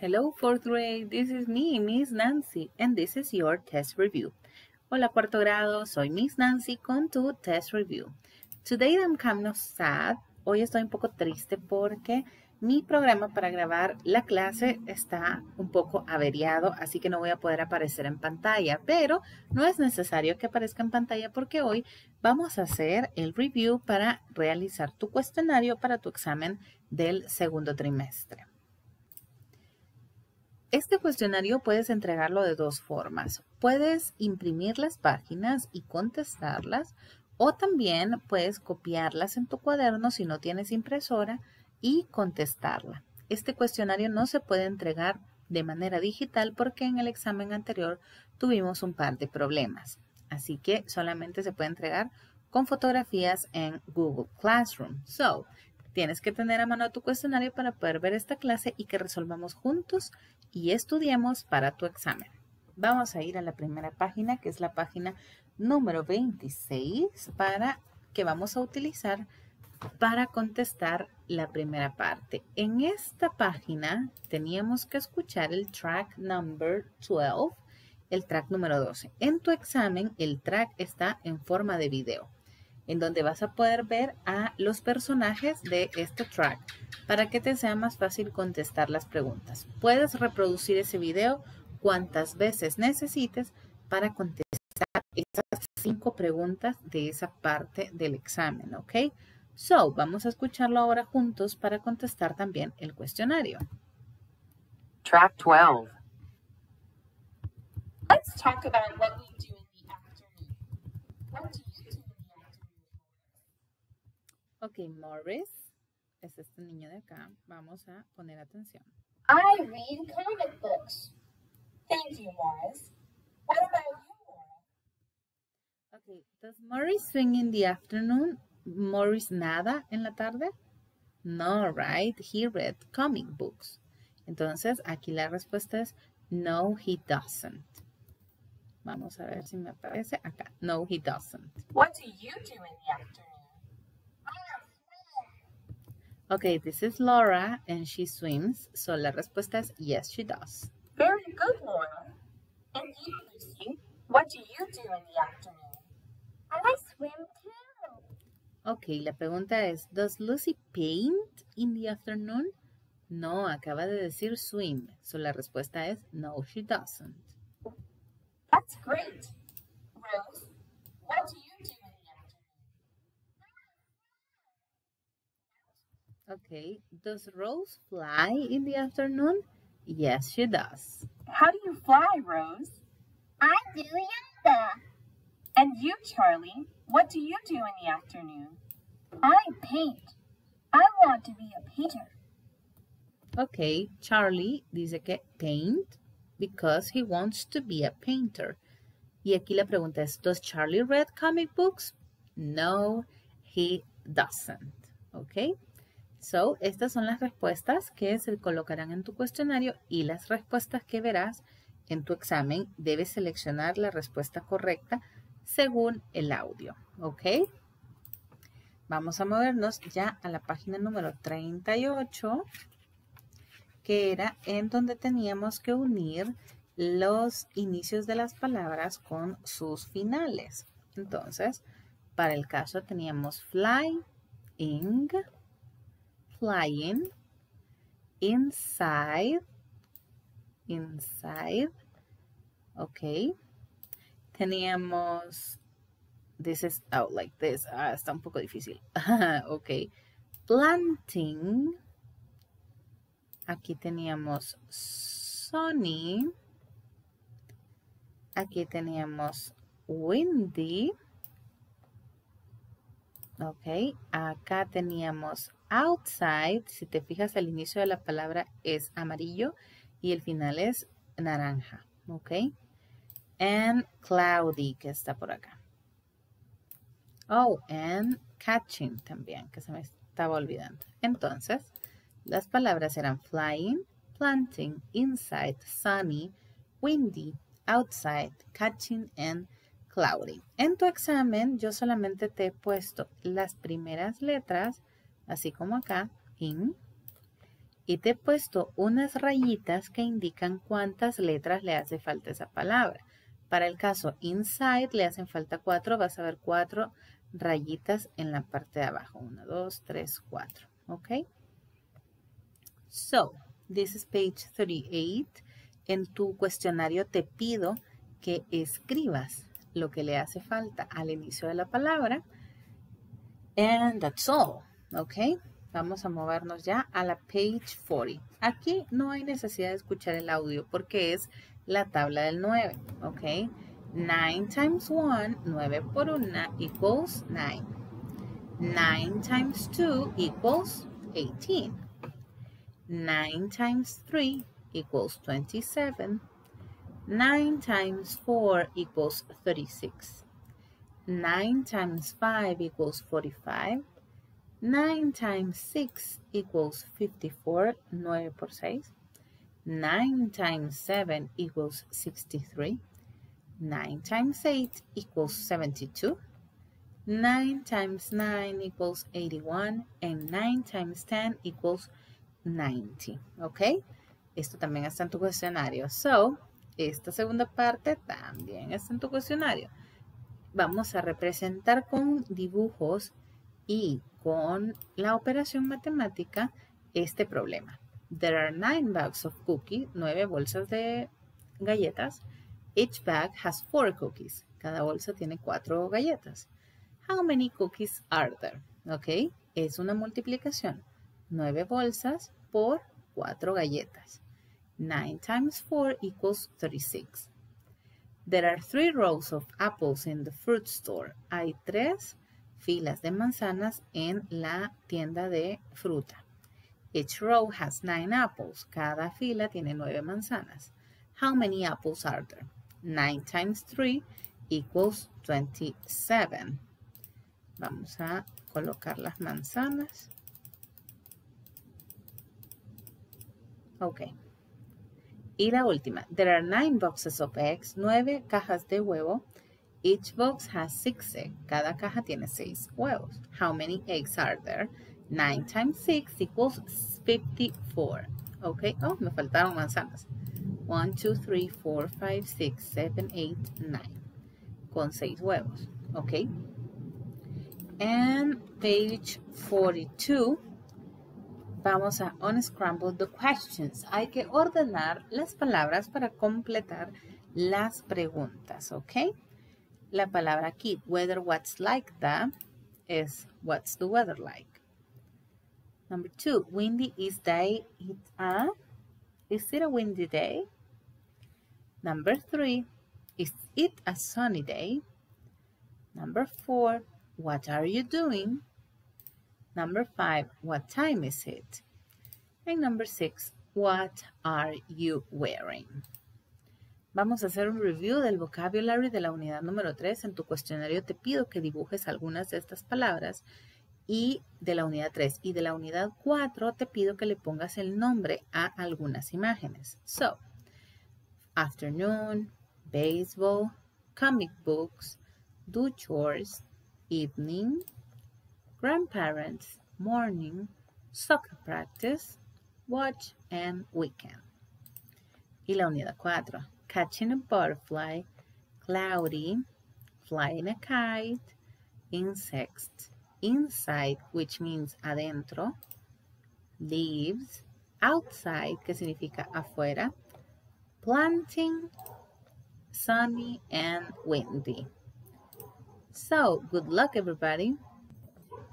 Hello, fourth grade. This is me, Miss Nancy, and this is your test review. Hola, cuarto grado. Soy Miss Nancy con tu test review. Today I'm kind sad. Hoy estoy un poco triste porque mi programa para grabar la clase está un poco averiado, así que no voy a poder aparecer en pantalla, pero no es necesario que aparezca en pantalla porque hoy vamos a hacer el review para realizar tu cuestionario para tu examen del segundo trimestre. Este cuestionario puedes entregarlo de dos formas. Puedes imprimir las páginas y contestarlas o también puedes copiarlas en tu cuaderno si no tienes impresora y contestarla. Este cuestionario no se puede entregar de manera digital porque en el examen anterior tuvimos un par de problemas. Así que solamente se puede entregar con fotografías en Google Classroom. So, tienes que tener a mano tu cuestionario para poder ver esta clase y que resolvamos juntos y estudiemos para tu examen. Vamos a ir a la primera página, que es la página número 26, para que vamos a utilizar para contestar la primera parte. En esta página teníamos que escuchar el track number 12, el track número 12. En tu examen, el track está en forma de video, en donde vas a poder ver a los personajes de este track para que te sea más fácil contestar las preguntas. Puedes reproducir ese video cuantas veces necesites para contestar esas cinco preguntas de esa parte del examen, ¿ok? So, vamos a escucharlo ahora juntos para contestar también el cuestionario. Track 12. Let's talk about what we do in the afternoon. What do you do in the afternoon? Ok, Morris, es este niño de acá. Vamos a poner atención. I read comic books. Thank you, Morris. What about you, Laura? Ok, does Morris swing in the afternoon? Morris nada en la tarde? No, right? He read comic books. Entonces, aquí la respuesta es no, he doesn't. Vamos a ver si me aparece acá. No, he doesn't. What do you do in the afternoon? Okay, this is Laura and she swims. So la respuesta es yes, she does. Very good, Laura. And you, Lucy, what do you do in the afternoon? I swim too. Ok, la pregunta es, ¿Does Lucy paint in the afternoon? No, acaba de decir swim. So la respuesta es no, she doesn't. That's great. Okay, does Rose fly in the afternoon? Yes, she does. How do you fly, Rose? I do yoga. And you, Charlie, what do you do in the afternoon? I paint. I want to be a painter. Ok, Charlie dice que paint because he wants to be a painter. Y aquí la pregunta es, ¿Does Charlie read comic books? No, he doesn't. Ok, so estas son las respuestas que se colocarán en tu cuestionario y las respuestas que verás en tu examen. Debes seleccionar la respuesta correcta según el audio. ¿Ok? Vamos a movernos ya a la página número 38, que era en donde teníamos que unir los inicios de las palabras con sus finales. Entonces, para el caso teníamos flying, flying, inside, inside, ok. Teníamos This is out like this. Ah, está un poco difícil. ok. Planting. Aquí teníamos sunny. Aquí teníamos windy. Ok. Acá teníamos outside. Si te fijas, el inicio de la palabra es amarillo y el final es naranja. Ok. And cloudy, que está por acá. Oh, and catching también, que se me estaba olvidando. Entonces, las palabras eran flying, planting, inside, sunny, windy, outside, catching, and cloudy. En tu examen, yo solamente te he puesto las primeras letras, así como acá, in, Y te he puesto unas rayitas que indican cuántas letras le hace falta esa palabra. Para el caso inside le hacen falta cuatro, vas a ver cuatro rayitas en la parte de abajo. Uno, dos, tres, cuatro. ¿Ok? So, this is page 38. En tu cuestionario te pido que escribas lo que le hace falta al inicio de la palabra. And that's all. ¿Ok? Vamos a movernos ya a la page 40. Aquí no hay necesidad de escuchar el audio porque es la tabla del 9. ¿Ok? 9 times 1, 9 por 1 equals 9. 9 times 2 equals 18. 9 times 3 equals 27. 9 times 4 equals 36. 9 times 5 equals 45. 9 times 6 equals 54, 9 por 6. 9 times 7 equals 63. 9 times 8 equals 72. 9 times 9 equals 81. And 9 times 10 equals 90. ¿Ok? Esto también está en tu cuestionario. So, esta segunda parte también está en tu cuestionario. Vamos a representar con dibujos y con la operación matemática este problema. There are nine bags of cookies, nueve bolsas de galletas. Each bag has four cookies. Cada bolsa tiene cuatro galletas. How many cookies are there? Ok, es una multiplicación. Nueve bolsas por cuatro galletas. 9 times 4 equals 36. There are three rows of apples in the fruit store. Hay tres filas de manzanas en la tienda de fruta. Each row has nine apples. Cada fila tiene nueve manzanas. How many apples are there? 9 times 3 equals 27. Vamos a colocar las manzanas. Ok. Y la última. There are nine boxes of eggs. Nueve cajas de huevo. Each box has six eggs. Cada caja tiene seis huevos. How many eggs are there? 9 times 6 equals 54. Ok. Oh, me faltaron manzanas. 1, 2, 3, 4, 5, 6, 7, 8, 9. Con 6 huevos. Ok. And page 42. Vamos a unscramble the questions. Hay que ordenar las palabras para completar las preguntas. Ok. La palabra aquí, weather what's like that, es what's the weather like. Number two, windy is day it a? Is it a windy day? Number three, is it a sunny day? Number four, what are you doing? Number five, what time is it? And number six, what are you wearing? Vamos a hacer un review del vocabulary de la unidad número 3. En tu cuestionario te pido que dibujes algunas de estas palabras y de la unidad 3. Y de la unidad 4 te pido que le pongas el nombre a algunas imágenes. So, afternoon, baseball, comic books, do chores, evening, grandparents, morning, soccer practice, watch and weekend. Y la unidad 4 catching a butterfly, cloudy, flying a kite, insects, inside, which means adentro, leaves, outside, que significa afuera, planting, sunny and windy. So, good luck everybody.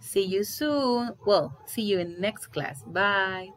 See you soon. Well, see you in next class. Bye.